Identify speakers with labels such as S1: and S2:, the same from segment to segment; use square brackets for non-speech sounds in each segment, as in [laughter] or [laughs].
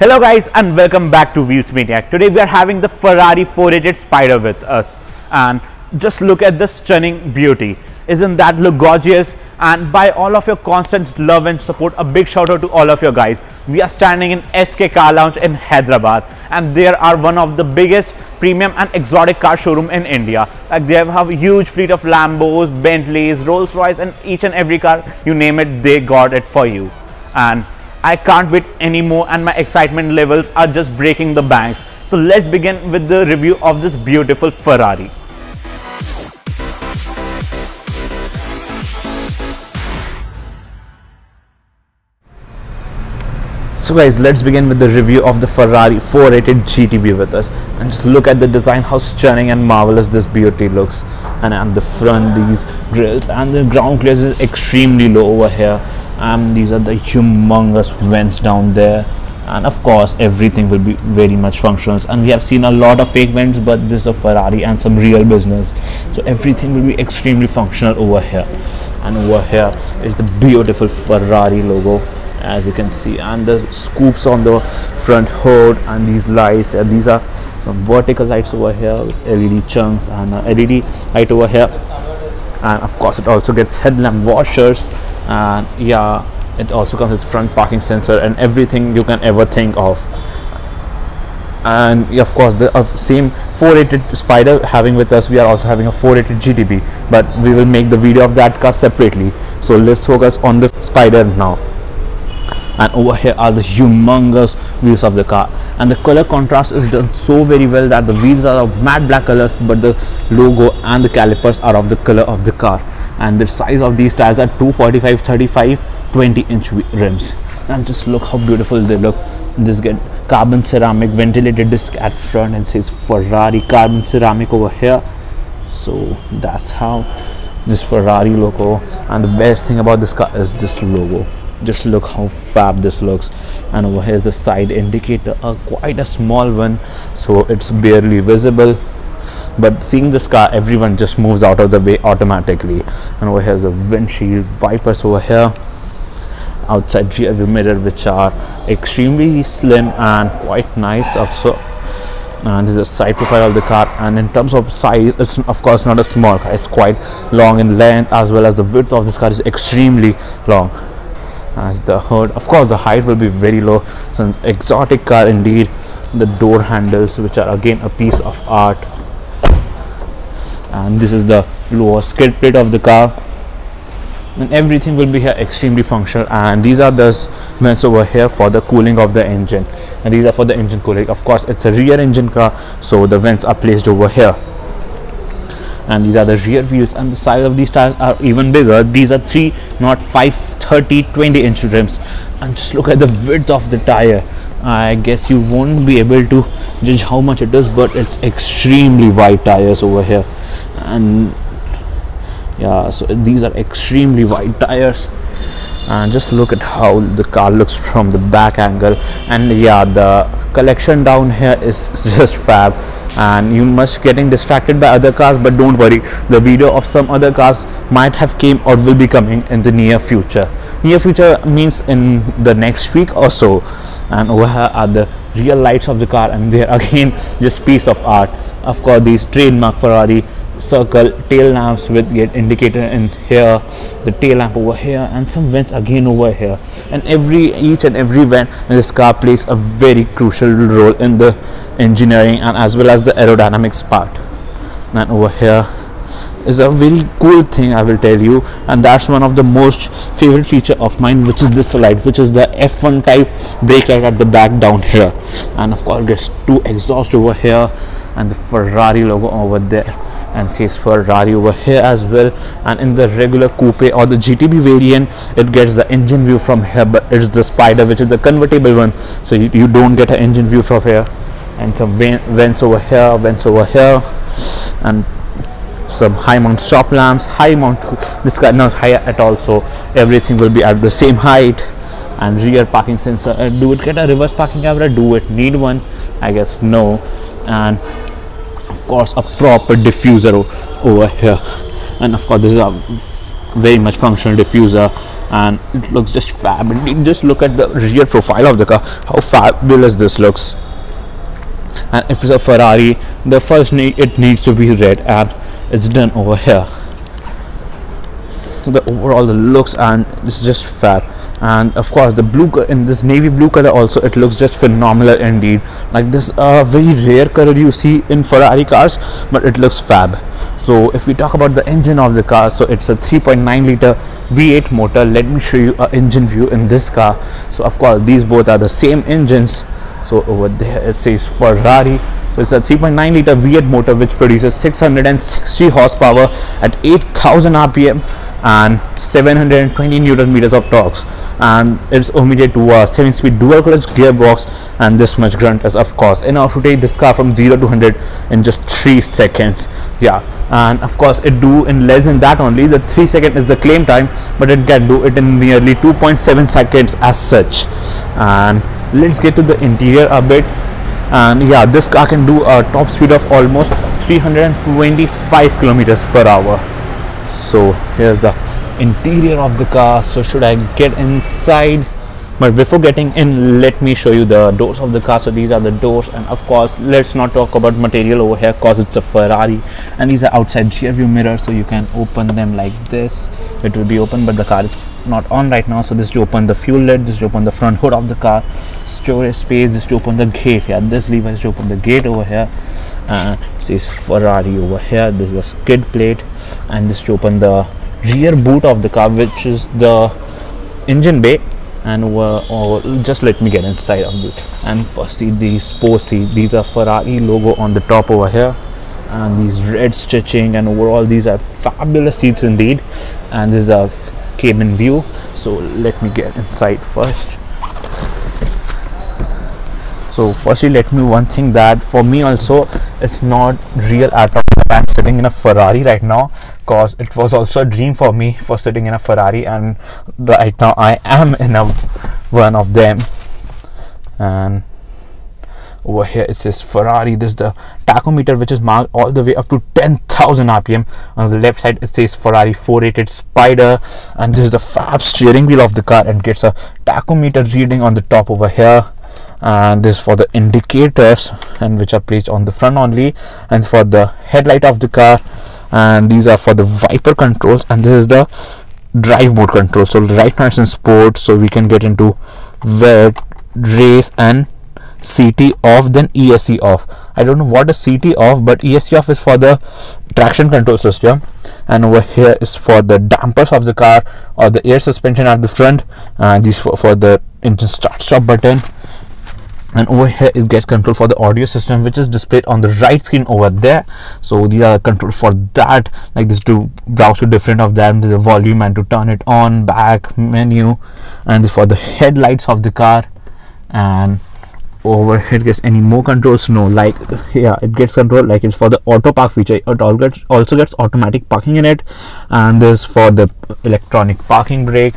S1: Hello guys and welcome back to Wheels Maniac. Today we are having the Ferrari 488 Spider with us and just look at the stunning beauty. Isn't that look gorgeous? And by all of your constant love and support, a big shout out to all of you guys. We are standing in SK Car Lounge in Hyderabad and they are one of the biggest premium and exotic car showroom in India. Like they have a huge fleet of Lambos, Bentleys, Rolls Royce and each and every car, you name it, they got it for you. And I can't wait anymore and my excitement levels are just breaking the banks. So let's begin with the review of this beautiful Ferrari. So guys, let's begin with the review of the Ferrari 488 GTB with us and just look at the design, how stunning and marvelous this beauty looks. And at the front, these grills and the ground clearance is extremely low over here. And these are the humongous vents down there. And of course, everything will be very much functional. And we have seen a lot of fake vents, but this is a Ferrari and some real business. So everything will be extremely functional over here. And over here is the beautiful Ferrari logo as you can see and the scoops on the front hood and these lights and these are vertical lights over here led chunks and uh, led light over here and of course it also gets headlamp washers. And yeah it also comes with front parking sensor and everything you can ever think of. And of course the uh, same 488 spider having with us we are also having a 488 gtb but we will make the video of that car separately. So let's focus on the spider now and over here are the humongous wheels of the car. And the color contrast is done so very well that the wheels are of matte black colors but the logo and the calipers are of the color of the car. And the size of these tires are 245 35 20 inch rims. And just look how beautiful they look. This get carbon ceramic ventilated disc at front and says ferrari carbon ceramic over here. So that's how this ferrari logo and the best thing about this car is this logo just look how fab this looks. And over here is the side indicator uh, quite a small one. So it's barely visible. But seeing this car everyone just moves out of the way automatically. And over here is the windshield wipers over here. Outside rear view mirror which are extremely slim and quite nice also. And this is the side profile of the car. And in terms of size it's of course not a small car. It's quite long in length as well as the width of this car is extremely long as the hood. Of course the height will be very low. An exotic car indeed. The door handles which are again a piece of art. And this is the lower skid plate of the car. And everything will be here extremely functional. And these are the vents over here for the cooling of the engine. And these are for the engine cooling. Of course it's a rear engine car so the vents are placed over here and these are the rear wheels. And the size of these tires are even bigger. These are three not five 30 20 inch rims. And just look at the width of the tire. I guess you won't be able to judge how much it is but it's extremely wide tires over here. And yeah so these are extremely wide tires. And just look at how the car looks from the back angle. And yeah the collection down here is just fab. And you must getting distracted by other cars but don't worry. The video of some other cars might have came or will be coming in the near future. Near future means in the next week or so. And over here are the real lights of the car and they're [laughs] again just piece of art. Of course these trademark ferrari circle tail lamps with get indicator in here the tail lamp over here and some vents again over here. And every each and every vent in this car plays a very crucial role in the engineering and as well as the aerodynamics part. And over here is a very cool thing I will tell you. And that's one of the most favorite feature of mine which is this light which is the F1 type brake light at the back down here. And of course there's two exhaust over here and the Ferrari logo over there. And says Ferrari over here as well. And in the regular coupe or the GTB variant it gets the engine view from here but it's the Spider which is the convertible one. So you, you don't get an engine view from here. And some vents over here vents over here. And some high mount stop lamps high mount this guy not high at all so everything will be at the same height. And rear parking sensor uh, do it get a reverse parking camera? Do it need one? I guess no. And of course a proper diffuser over here. And of course this is a very much functional diffuser. And it looks just fab just look at the rear profile of the car how fabulous this looks. And if it's a Ferrari the first need it needs to be red. And it's done over here. The overall the looks and it's just fab and of course the blue in this navy blue color also it looks just phenomenal indeed. Like this uh, very rare color you see in ferrari cars but it looks fab. So if we talk about the engine of the car so it's a 3.9 liter v8 motor. Let me show you a engine view in this car. So of course these both are the same engines. So over there it says ferrari so it's a 3.9 liter v8 motor which produces 660 horsepower at 8000 rpm and 720 newton meters of torque. And it's omitted to a 7 speed dual clutch gearbox and this much grunt is of course enough to take this car from 0 to 100 in just 3 seconds. Yeah. And of course it do in less than that only. The 3 second is the claim time but it can do it in nearly 2.7 seconds as such. And let's get to the interior a bit and yeah this car can do a top speed of almost 325 kilometers per hour. So here's the interior of the car. So should i get inside but before getting in let me show you the doors of the car. So these are the doors and of course let's not talk about material over here cause it's a ferrari and these are outside rear view mirrors so you can open them like this. It will be open but the car is not on right now. So this to open the fuel lid this to open the front hood of the car. Storage space this to open the gate here. This lever is to open the gate over here. Uh, says ferrari over here. This is a skid plate and this to open the rear boot of the car which is the engine bay and uh, just let me get inside of this. And first see these post seats these are ferrari logo on the top over here. And these red stitching and overall these are fabulous seats indeed. And this is a cabin view. So let me get inside first. So firstly let me one thing that for me also it's not real at all. I'm sitting in a ferrari right now because it was also a dream for me for sitting in a ferrari and right now i am in a one of them. And over here it says ferrari this is the tachometer which is marked all the way up to 10,000 rpm on the left side it says ferrari 488 spider and this is the fab steering wheel of the car and gets a tachometer reading on the top over here. And this for the indicators and which are placed on the front only and for the headlight of the car and these are for the viper controls. And this is the drive mode control. So right now it's in sport so we can get into wet race and CT off then ESC off. I don't know what is CT off but ESC off is for the traction control system. And over here is for the dampers of the car or the air suspension at the front and this for, for the engine start stop button and over here it gets control for the audio system which is displayed on the right screen over there. So these are control for that. Like this to browse to different of them. A volume and to turn it on back menu. And this for the headlights of the car. And over here gets any more controls? No like yeah it gets control like it's for the auto park feature. It all gets also gets automatic parking in it and this for the electronic parking brake.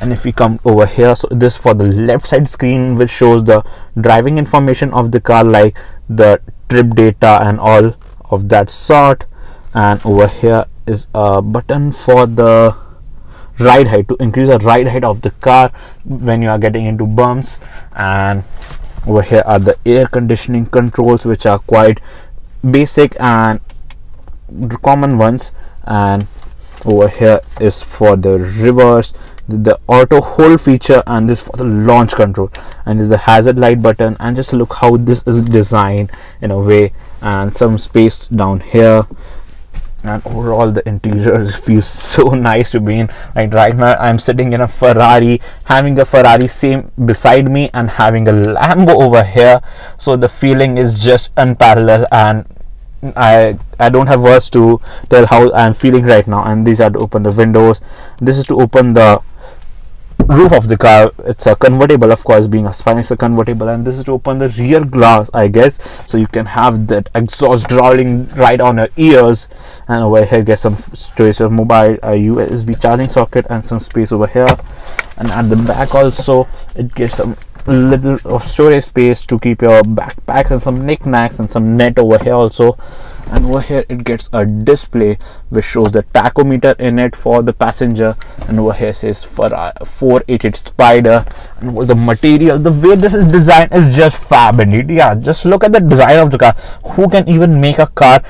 S1: And if we come over here so this for the left side screen which shows the driving information of the car like the trip data and all of that sort. And over here is a button for the ride height to increase the ride height of the car when you are getting into bumps. And over here are the air conditioning controls which are quite basic and common ones. And over here is for the reverse the, the, auto hold feature and this for the launch control. And is the hazard light button and just look how this is designed in a way. And some space down here and overall the interior [laughs] feels so nice to be in. Like right now i'm sitting in a ferrari having a ferrari same beside me and having a lambo over here. So the feeling is just unparalleled and I I don't have words to tell how I'm feeling right now. And these are to open the windows. This is to open the roof of the car it's a convertible of course being a spine it's a convertible and this is to open the rear glass i guess so you can have that exhaust growling right on your ears. And over here get some storage of mobile a usb charging socket and some space over here. And at the back also it gets some little of storage space to keep your backpacks and some knickknacks and some net over here also. And over here it gets a display which shows the tachometer in it for the passenger. And over here says for 488 spider. And the material the way this is designed is just fab indeed. Yeah just look at the design of the car. Who can even make a car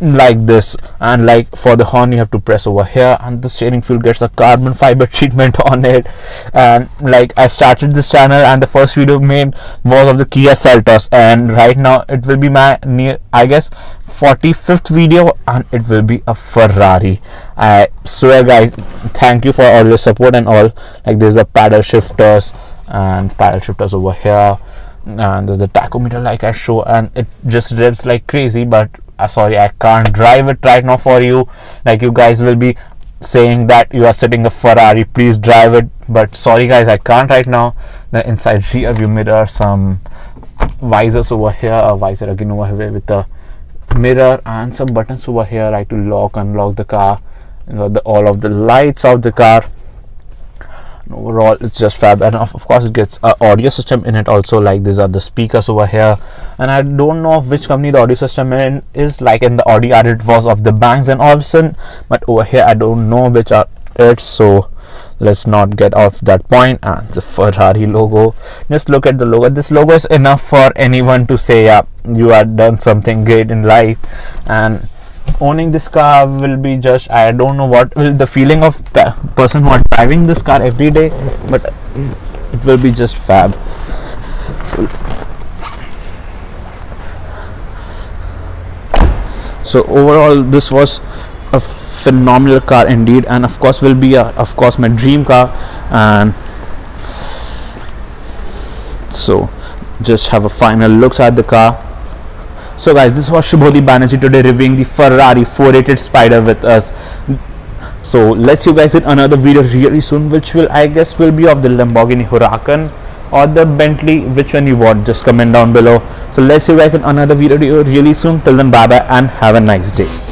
S1: like this and like for the horn you have to press over here and the steering wheel gets a carbon fiber [laughs] treatment on it. And like I started this channel and the first video made was of the Kia Seltos and right now it will be my near I guess 45th video and it will be a Ferrari. I swear guys thank you for all your support and all. Like there's the paddle shifters and paddle shifters over here and there's the tachometer like I show and it just revs like crazy but uh, sorry i can't drive it right now for you. Like you guys will be saying that you are sitting a ferrari. Please drive it. But sorry guys i can't right now. The inside rear view mirror some visors over here a visor again over here with the mirror and some buttons over here like to lock unlock the car you know, the, all of the lights of the car overall it's just fab. And of, of course it gets a audio system in it also like these are the speakers over here. And i don't know of which company the audio system in is like in the Audi R it was of the Bangs and Olufsen but over here i don't know which are it so let's not get off that point. And the ferrari logo just look at the logo. This logo is enough for anyone to say yeah you have done something great in life. And owning this car will be just i don't know what will the feeling of person who are driving this car every day but it will be just fab. So, so overall this was a phenomenal car indeed and of course will be a, of course my dream car and so just have a final looks at the car so guys this was Shubhodeep Banerjee. Today reviewing the Ferrari 488 Spider with us. So let's see you guys in another video really soon which will I guess will be of the Lamborghini Huracan or the Bentley. Which one you want? Just comment down below. So let's see you guys in another video really soon. Till then bye bye and have a nice day